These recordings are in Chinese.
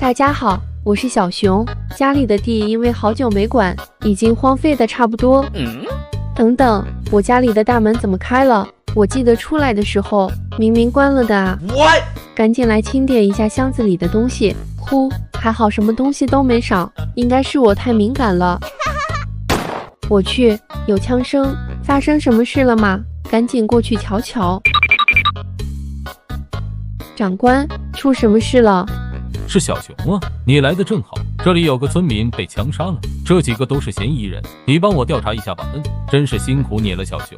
大家好，我是小熊。家里的地因为好久没管，已经荒废的差不多。嗯等等，我家里的大门怎么开了？我记得出来的时候明明关了的啊！赶紧来清点一下箱子里的东西。呼，还好什么东西都没少，应该是我太敏感了。我去，有枪声，发生什么事了吗？赶紧过去瞧瞧。长官，出什么事了？是小熊啊，你来的正好，这里有个村民被枪杀了，这几个都是嫌疑人，你帮我调查一下吧。嗯，真是辛苦你了，小熊。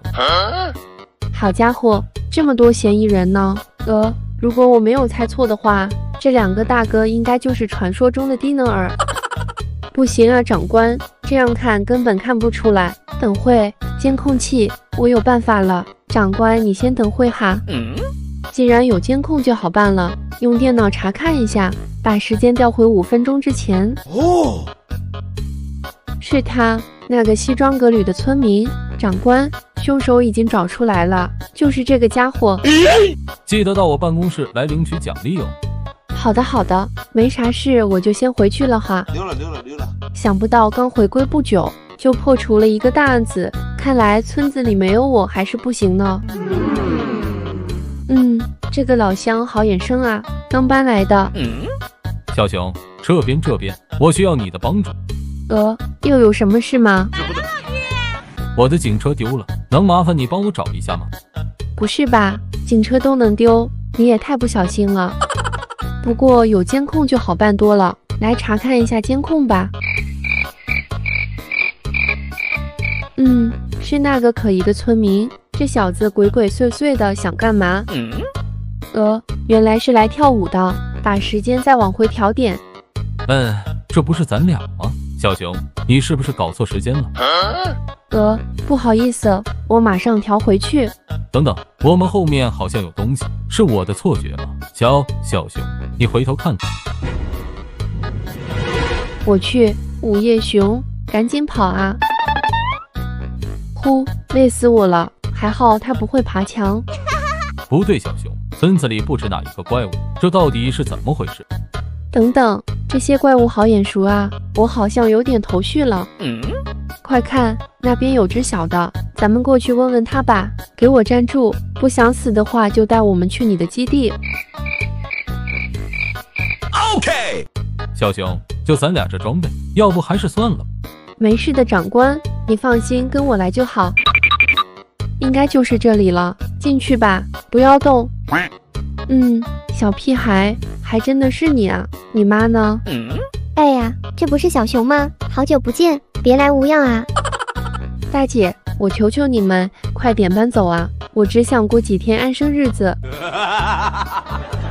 好家伙，这么多嫌疑人呢？呃，如果我没有猜错的话，这两个大哥应该就是传说中的低能儿。不行啊，长官，这样看根本看不出来。等会，监控器，我有办法了。长官，你先等会哈。既然有监控就好办了，用电脑查看一下，把时间调回五分钟之前。哦，是他，那个西装革履的村民。长官，凶手已经找出来了，就是这个家伙。记得到我办公室来领取奖励哦。好的，好的，没啥事，我就先回去了哈。溜了，溜了，溜了。想不到刚回归不久，就破除了一个大案子，看来村子里没有我还是不行呢。嗯，这个老乡好眼生啊，刚搬来的。嗯，小熊，这边这边，我需要你的帮助。呃，又有什么事吗？我的警车丢了，能麻烦你帮我找一下吗？不是吧，警车都能丢，你也太不小心了。不过有监控就好办多了，来查看一下监控吧。嗯，是那个可疑的村民。这小子鬼鬼祟祟的想干嘛？呃，原来是来跳舞的。把时间再往回调点。嗯，这不是咱俩吗？小熊，你是不是搞错时间了？呃，不好意思，我马上调回去。等等，我们后面好像有东西，是我的错觉吗？小小熊，你回头看看。我去，午夜熊，赶紧跑啊！呼，累死我了。还好它不会爬墙。不对，小熊，村子里不止哪一个怪物，这到底是怎么回事？等等，这些怪物好眼熟啊，我好像有点头绪了。嗯，快看，那边有只小的，咱们过去问问他吧。给我站住！不想死的话，就带我们去你的基地。OK，小熊，就咱俩这装备，要不还是算了。没事的，长官，你放心，跟我来就好。应该就是这里了，进去吧，不要动。嗯，小屁孩，还真的是你啊！你妈呢？哎呀，这不是小熊吗？好久不见，别来无恙啊！大姐，我求求你们，快点搬走啊！我只想过几天安生日子。